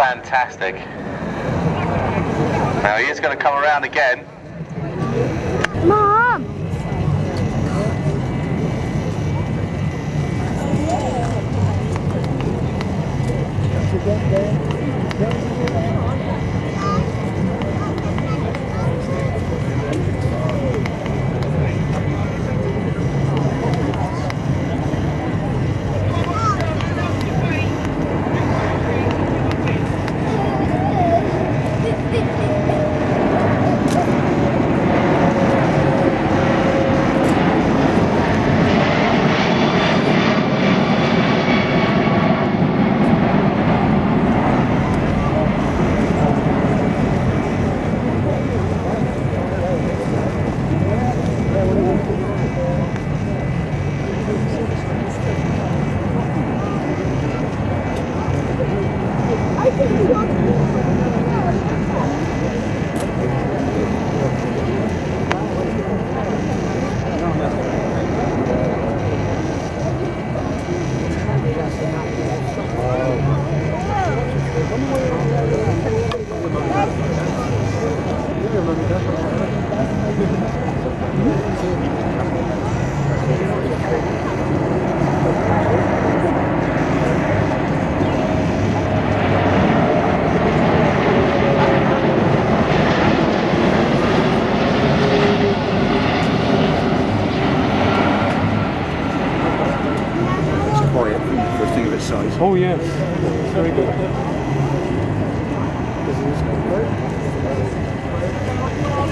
fantastic. Now he is going to come around again. Mom! It's size. Oh yes, very good. Ladies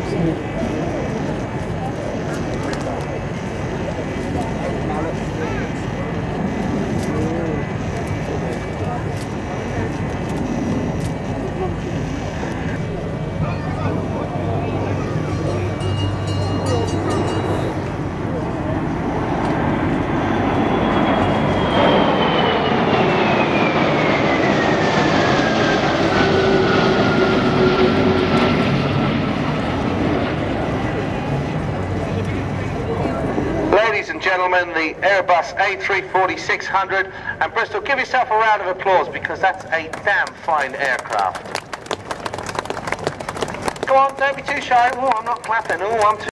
and gentlemen, the Airbus A340-600 and Bristol, give yourself a round of applause because that's a damn fine aircraft. Go on, don't be too shy. Oh, I'm not clapping. Oh, I'm too...